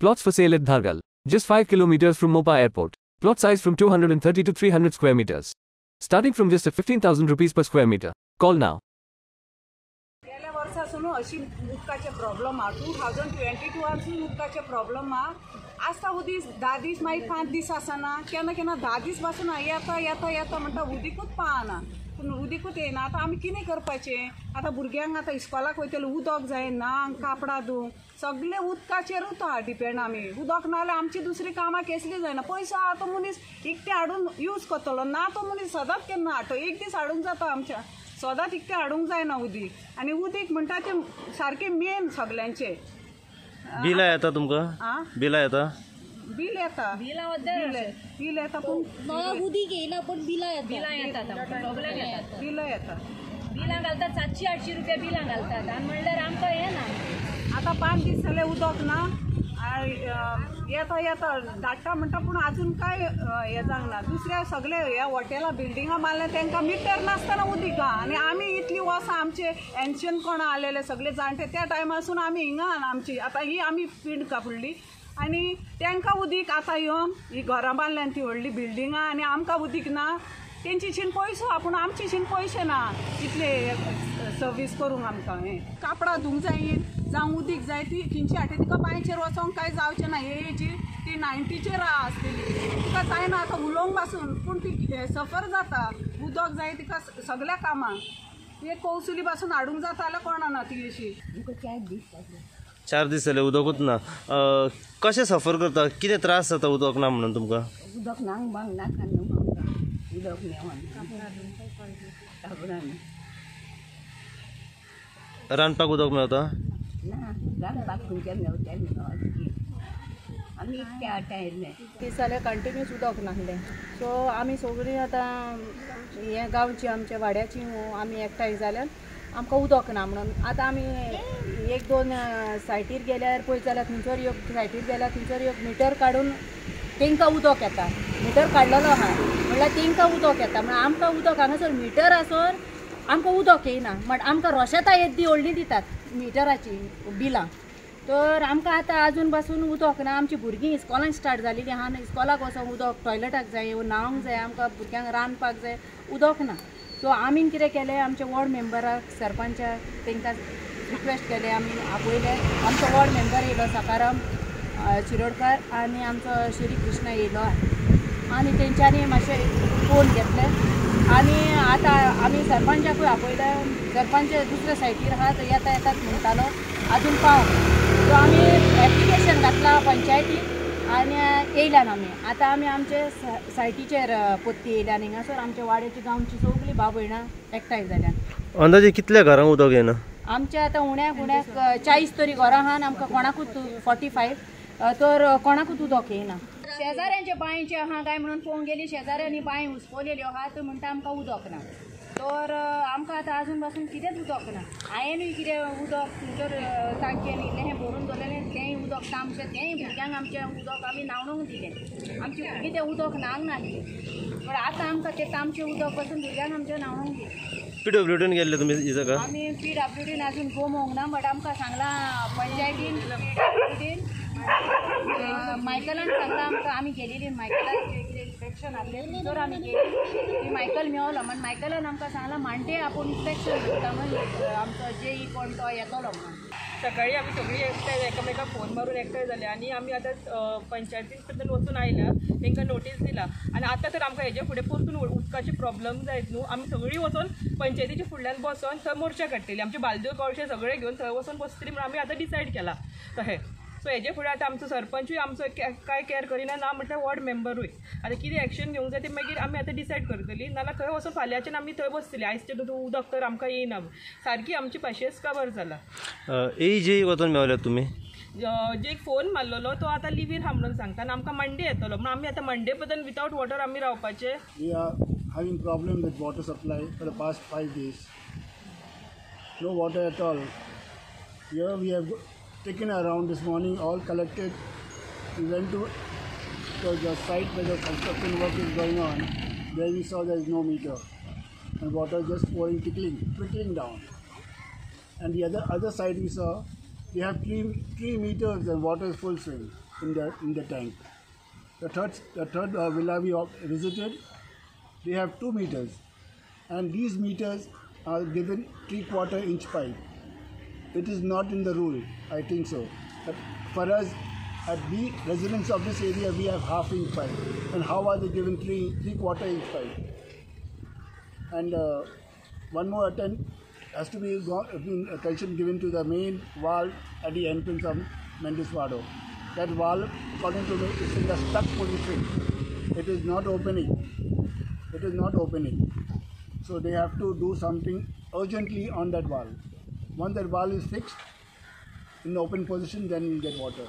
Plots for sale at Dhargal. Just 5 kilometers from Mopa Airport. Plot size from 230 to 300 square meters. Starting from just at 15,000 rupees per square meter. Call now. गेल्या वर्सासून अशी उदकाचे problem हा two thousand twenty two टूवासून उदकाचे problem हा आसता उदीस धा दीस मागीर पांच दीस आसना केन्ना केन्ना धा दीसपासून येता येता येता म्हणटा उदीकूच पावना पूण उदीकूच येना आतां आमी कितें करपाचें? आतां भुरग्यांक आतां इस्कॉलाक वयतले उदक जाय नांग कापडां धुवंक सगळें उदकाचेरूच आहा डिपेंड आमी उदक ना जाल्यार आमची दुसरी कामां केसली जायना. पयसो आहा तो मनीस एकटें हाडून यूज करतलो. ना तो मनीस सदांच केन्ना हाडटो एक दीस हाडूंक जाता आमच्या. सदांच इकटे हाडूंक जायना उदीक आनी उदीक म्हणटा तें सारकें मेन सगल्यांचें बिलां येता तुमकां? आं? बिलां येता बील येता बिलां बील बील येता पूण नळाक उदीक येयना पण बिलां येता बिलां येतात सगळ्यांक येतात बील येता बिलां घालतात सातशी आठशी रुपया बिलां घालतात आनी म्हणल्यार आमकां हें ना. आतां पांच दीस जाले उदक ना. येता येता धाडटा म्हणटा पूण आजून काय हें जावंक ना दुसऱ्या सगळे ह्या हॉटेलां बिल्डिंगां बांदल्या तांकां मिटर नासतना उदीक आहा आनी आमी इतलीं वर्सां आमचे एन्शन कोण आलेले सगळे जाणटे त्या टायमासून आमी हिंगा आमची. आतां ही आमी पिंड कापडली. आनी तांकां उदीक आतां येवन ही घरां बांदल्यान ती व्हडली बिल्डिंगां आनी आमकां उदीक ना तेंची शिन पयसो पूण आमची शिन पयशे ना इतले सर्वीस करूंक आमकां हें. कापडां धुवंक जाय जावं उदीक जाय ती खिंची हाडटा तिका बांयचेर वचोंक कांय जावचें ना हे एजी ती नायन्टीचेर आसलेली तिका जायना आतां उलोवंकपासून पूण ती सफर जाता. उदक जाय तिका सगल्या कामांक एक कौसुली पासून हाडूंक जाता जाल्यार कोणाना ती अशी. चार दीस जाले उदकूच ना. कशें सफर करता? कितें त्रास जाता उदक ना म्हणून तुमकां? उदक नांग बांग नाका Tabunan. आमकां उदक मेवण रांदपाक उदक ना रांदपाक खंयचे मेवता आमी एकटे आटा येयल्ले दीस जाले कंटिन्यूस उदक नासलें सो आमी सगळीं आतां हे गांवची आमच्या वाड्याची आमी एकठांय जाल्यार आमकां उदक ना म्हणून आतां आमी एक दोन सायटीर गेल्यार पळयत जाल्यार थंयसर एक सायटीर गेल्यार थंयसर एक मिटर काडून तांकां उदक येता. मिटर काडलेलो आहा. म्हणल्यार तांकां उदक येता. म्हणल्यार आमकां उदक हांगासर मिटर आसोर आमकां उदक येयना. म्हण आमकां रोशेता येद्दी व्हडली दितात मिटराची बिलां. तर आमकां आतां आजून पासून उदक ना. आमची भुरगीं इस्कॉलान स्टार्ट जालेलीं आहा इस्कॉलाक वचोंक उदक टॉयलेटाक जाय न्हावंक जाय आमकां भुरग्यांक रांदपाक जाय. उदक ना. सो आमी कितें केलें? आमच्या वॉर्ड मेंबराक सरपंचाक तांकां रिक्वेस्ट केलें. आमी आपयलें. आमचो वॉर्ड मेंबर येयलो सकाराम. अ, शिरोडकर आनी आमचो श्री कृष्ण येयलो आनी तेंच्यांनी मातशें फोन घेतले. आनी आतां आमी सरपंचाकूय आपयलें सरपंच दुसऱ्या सायटीर आहा तो येता येतात म्हणटालो आजून पावूंक सो आमी एप्लिकेशन घातलां पंचायतीक आनी येयल्यान आमी आतां आमी आमचे सा- सायटीचेर पोत्ती येयल्यान हिंगासर आमच्या वाड्याची गांवची सगळीं भाव भयणां एकठांय जाल्यान अंदाजे कितल्या घरांक उदक येना आमच्या आतां उण्याक उण्याक चाळीस तरी घरां आहा आमकां कोणाकूच फोर्टी फायव तर कोणाकूच उदक येयना शेजाऱ्यांचे बांयचे आहा काय म्हणून पळोवंक गेली. शेजाऱ्यांनी बांय हुस्कोलेल्यो आहा. तर म्हणटा आमकां उदक ना. तर आमकां आतां आजून पासून कितेंच उदक ना. हांवेनूय कितें उदक थंयसर तांचें न्हिदलें हें भरून दवरलेलें तेंय उदक तामचें तेंय भुरग्यांक आमचें उदक आमी न्हावणूक दिलें. आमची भुरगीं तें उदक न्हावंक नासलीं. पण आतां आमकां तें तामचें उदकपासून भुरग्यांक आमचें न्हावणूक दिलें. पी डब्ल्यू डीन गेल्ले तुमी ही जागा आमी पी डब्ल्यू डीन अजून गोमोंक ना बट आमकां सांगला पंचायतीन पी डब्ल्यू डीन मायकलान सांगला आमकां आमी गेलेली. मायकलान कितें इन्स्पेक्शन आसलें तर आमी गेली की मायकल मेवलो म्हण मायकलान आमकां सांगला मांडे आपूण इन्स्पेक्शन करता म्हण आमचो जे ई कोण तो येतलो म्हण सकाळी आमी सगळीं एकठांय एकामेकाक फोन मारून एकठांय जाले आनी आमी आतां पंचायतीन सुद्दां वचून आयल्या तांकां नोटीस दिला. आनी आतां तर आमकां हेजे फुडें परतून उदकाची प्रॉब्लम जायत न्हू. आमी सगळीं वचून पंचायतीच्या फुडल्यान बसोन थंय मोर्चा काडटली आमचे बालदेव कळशे सगळे घेवन थंय वचून बसतली म्हणून आमी आतां डिसायड केला. तहें सो हेजे फुडें आतां आमचो सरपंचूय आमचो कांय केअर करिना ना म्हटल्यार वॉर्ड मेंबरूय आतां कितें एक्शन घेवंक जाय तें मागीर आमी आतां डिसायड करतली नाल्यार थंय वचून फाल्यांच्यान आमी थंय बसतली. आयजचे उदक तर आमकां येयना सारकी आमची पाशेस काबार जाला ए जे वचून मेवल्यात तुमी जे फोन मारलेलो तो आतां लिवीर हा म्हणून सांगता आनी आमकां मंडे येतलो. म्हणून आमी आतां मंडे पर्यंत विदावट वॉटर आमी रावपाचे. We are having problem with water supply for the past five days. No water at all. Here we have taken around this morning, all collected. We went to the, the site where the construction work is going on. There we saw there is no meter. And water just pouring, trickling, trickling down. And the other other side we saw, we have three, three meters and water is full swing. in the in the tank. The third the third uh, villa we visited, they have two meters, and these meters are given three quarter inch pipe. It is not in the rule, I think so. But for us, at the residents of this area, we have half inch pipe, and how are they given three three quarter inch pipe? And uh, one more attempt has to be been attention given to the main wall at the entrance of Mendisvado. That wall, according to me, is in the stuck position. It is not opening. It is not opening. So they have to do something urgently on that wall. Once that valve is fixed in the open position, then we'll get water.